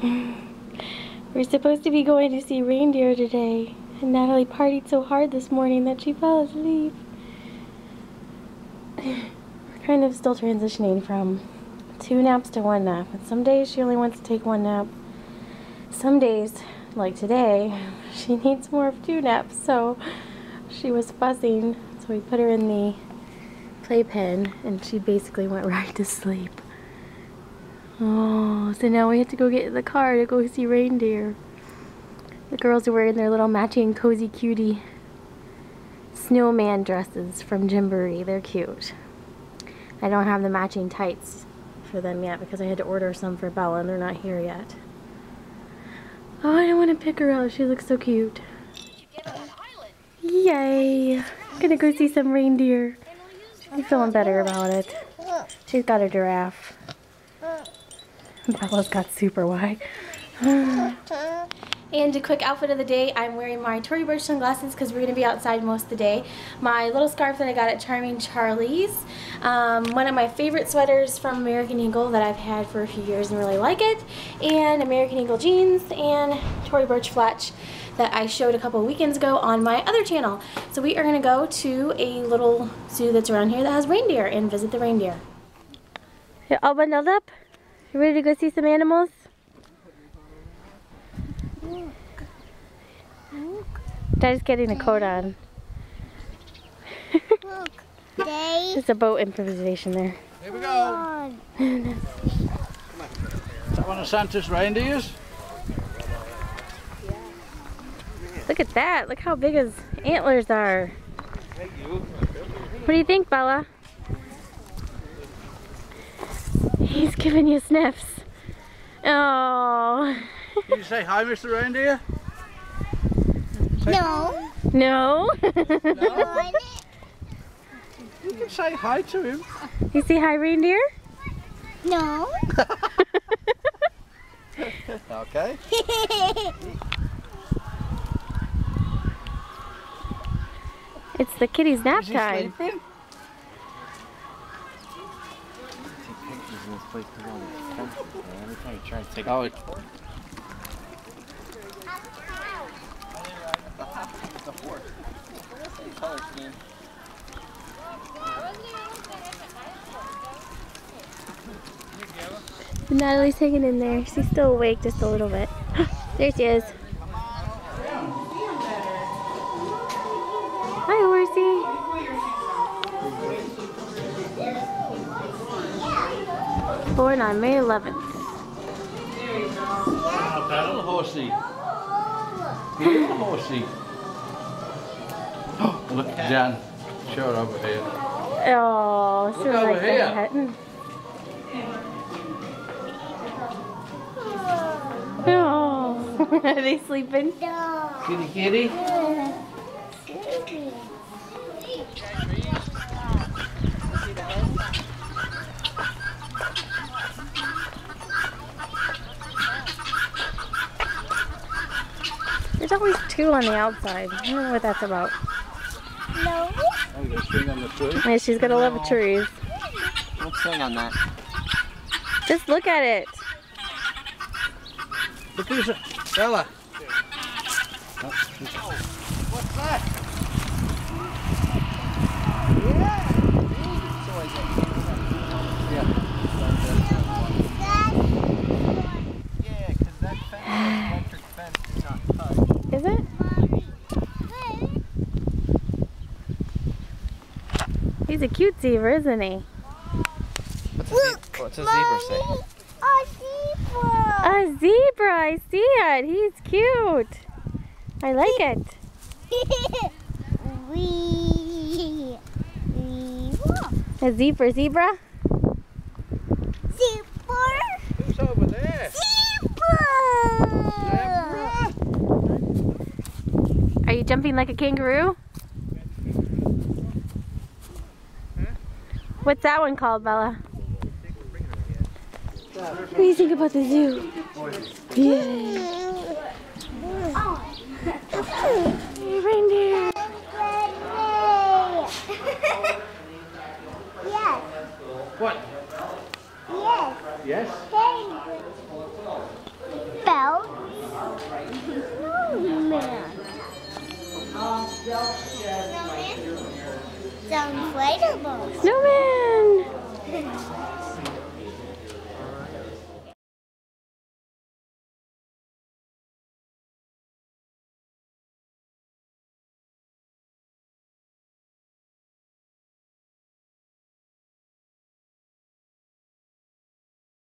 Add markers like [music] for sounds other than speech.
[gasps] We're supposed to be going to see reindeer today, and Natalie partied so hard this morning that she fell asleep. [sighs] We're kind of still transitioning from two naps to one nap, and some days she only wants to take one nap. Some days, like today, [laughs] she needs more of two naps, so [laughs] she was fussing, so we put her in the playpen, and she basically went [laughs] right to sleep. Oh, so now we have to go get in the car to go see reindeer. The girls are wearing their little matching cozy cutie snowman dresses from Gymboree. They're cute. I don't have the matching tights for them yet because I had to order some for Bella and they're not here yet. Oh, I don't want to pick her out. She looks so cute. Yay! I'm Gonna go see some reindeer. She's feeling better about it. She's got a giraffe. [laughs] Bella's got super wide. [sighs] And a quick outfit of the day, I'm wearing my Tory Burch sunglasses because we're going to be outside most of the day. My little scarf that I got at Charming Charlie's. Um, one of my favorite sweaters from American Eagle that I've had for a few years and really like it. And American Eagle jeans and Tory Burch flatch that I showed a couple weekends ago on my other channel. So we are going to go to a little zoo that's around here that has reindeer and visit the reindeer. You're all bundled up? You ready to go see some animals? Dad's getting a coat on. Look, they. There's a boat improvisation there. Here we go. Is that one of Santa's reindeers? Look at that. Look how big his antlers are. What do you think, Bella? He's giving you sniffs. Oh. Can you say hi, Mr. Reindeer? No. No? No? [laughs] You can say hi to him. you see hi reindeer? No. [laughs] Okay. It's the kitty's nap Is he time. sleeping? Oh, it- Natalie's hanging in there. She's still awake just a little bit. [laughs] there she is. Born on May 11th. oh, that little horsey. Little horsey. Oh, [gasps] look, Jan. Show her over here. Oh, so Look over like here. that. [laughs] Oh, [laughs] are they sleeping? No. Kitty, kitty. There's always two on the outside. I don't know what that's about. No. Oh, you got a string on the tree. Yeah, she's gonna love trees. Don't sing on that. Just look at it. Look who's it. Bella. Oh, What's that? Yeah, because that fence, electric fence is not touched. Is it? He's a cute zebra, isn't he? What's a, Look, zebra, what's a zebra say? A zebra. A zebra, I see it. He's cute. I like it. [laughs] we. We. A zebra, zebra? Zebra. Who's over there? Zebra. Zebra. Are you jumping like a kangaroo? What's that one called, Bella? What do you think about the zoo? Yeah. Hey, reindeer. yes. What? Yes. Yes? Belt. Snowman. Snowman? the inflatable. Snowman! [laughs]